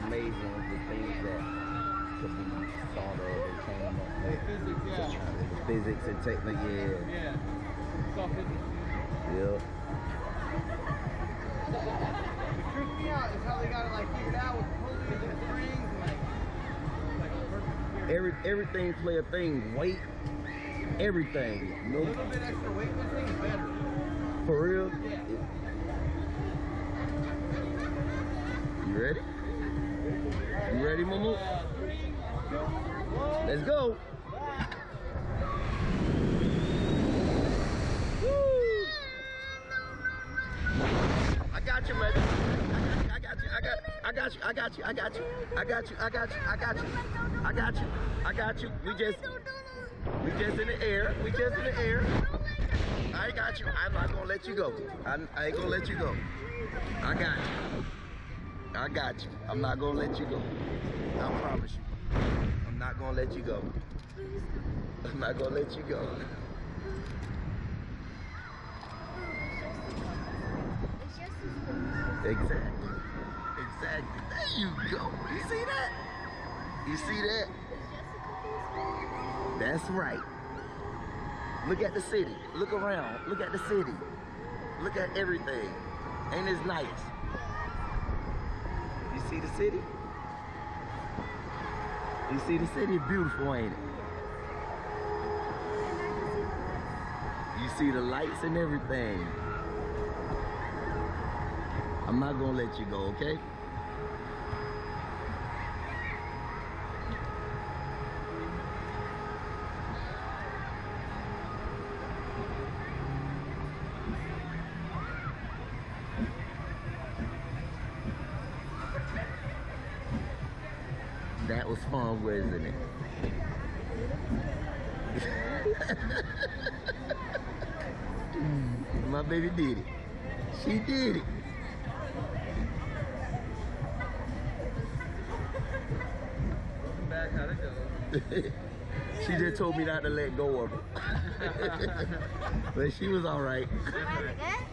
things that could be thought of and came up with. Physics, yeah. The physics and technology, yeah. Yeah. It's all physics. Yep. What tripped me out is how they got it like figured out with the pulleys and the springs and like, like a perfect Every everything play a thing. Weight, everything. A No, little bit extra weightlifting is better. for real. Yeah. You ready? Uh, one. Let's go. I got you, man. I got you. I got I got you. I got you. I got you. I got you. I got you. I got you. I got you. I got you. We just we just in the air. We just in the air. I got you. I'm not gonna let you go. I ain't gonna let you go. I got you. I got you. I'm not gonna let you go. I promise you. I'm not gonna let you go. I'm not gonna let you go. Exactly. Exactly. There you go. You see that? You see that? That's right. Look at the city. Look around. Look at the city. Look at everything. Ain't it nice? See the city? You see the city? Beautiful, ain't it? You see the lights and everything. I'm not gonna let you go, okay? That was fun, wasn't it? My baby did it. She did it. Back. How'd go? she just told me not to let go of it. but she was all right. Was it good?